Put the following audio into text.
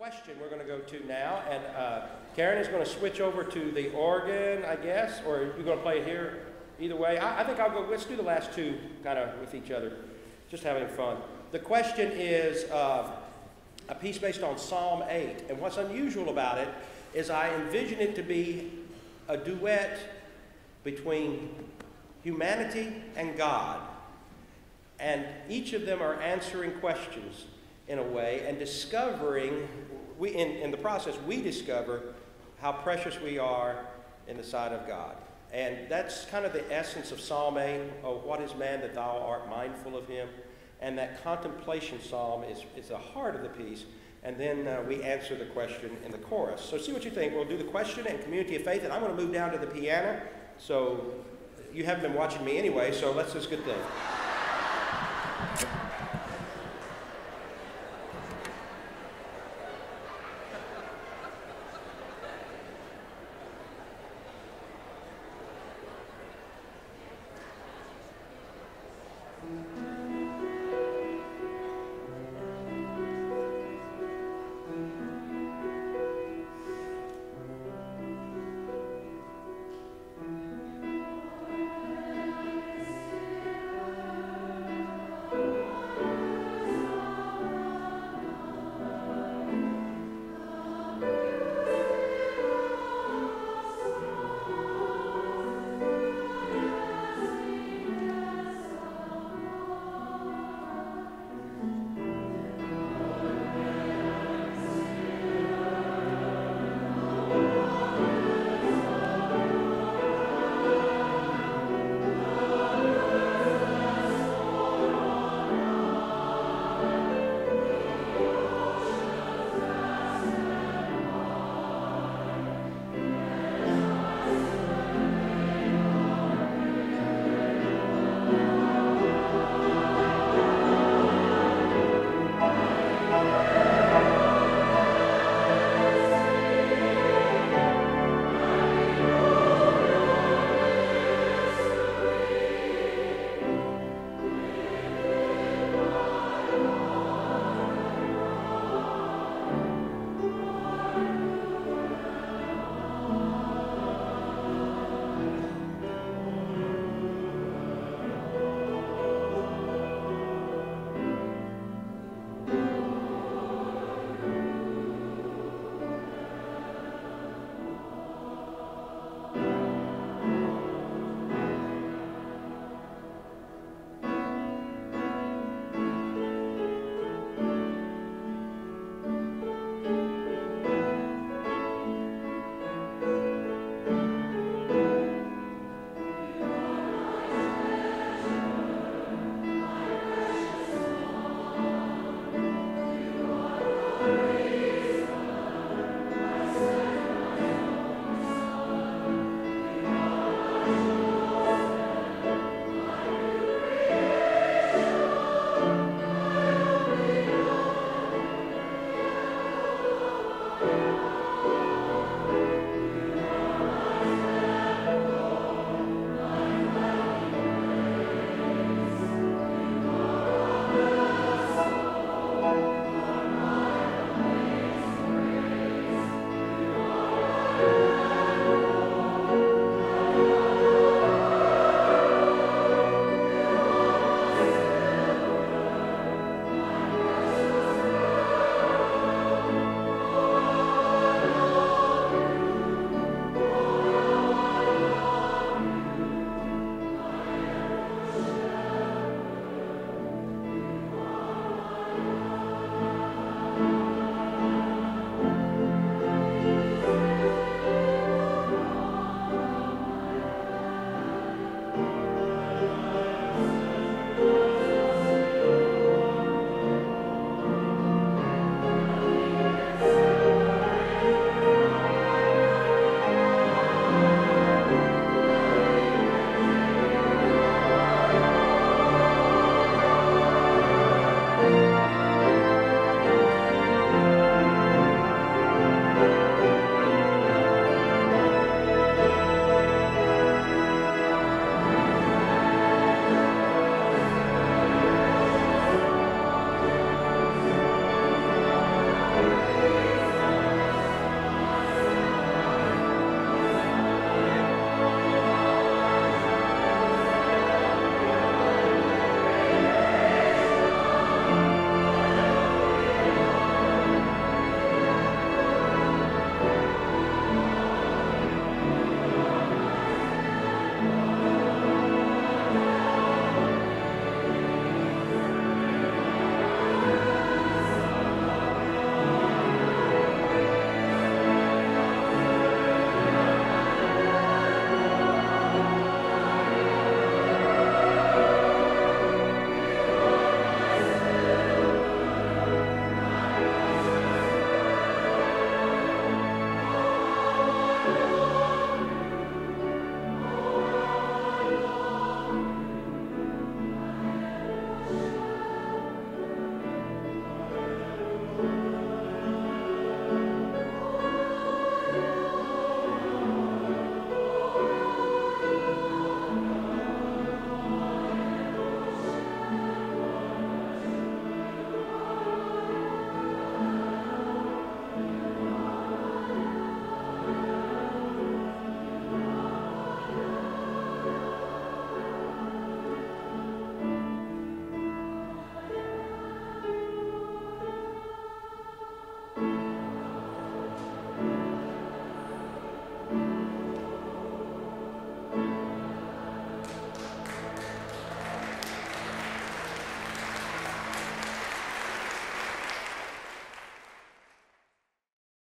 question we're going to go to now, and uh, Karen is going to switch over to the organ, I guess, or you're going to play it here. Either way, I, I think I'll go. Let's do the last two kind of with each other, just having fun. The question is uh, a piece based on Psalm 8, and what's unusual about it is I envision it to be a duet between humanity and God, and each of them are answering questions in a way and discovering we, in, in the process, we discover how precious we are in the sight of God. And that's kind of the essence of Psalm 8. Oh, what is man that thou art mindful of him? And that contemplation psalm is, is the heart of the piece. And then uh, we answer the question in the chorus. So see what you think. We'll do the question and community of faith. And I'm going to move down to the piano. So you haven't been watching me anyway, so let's just get the.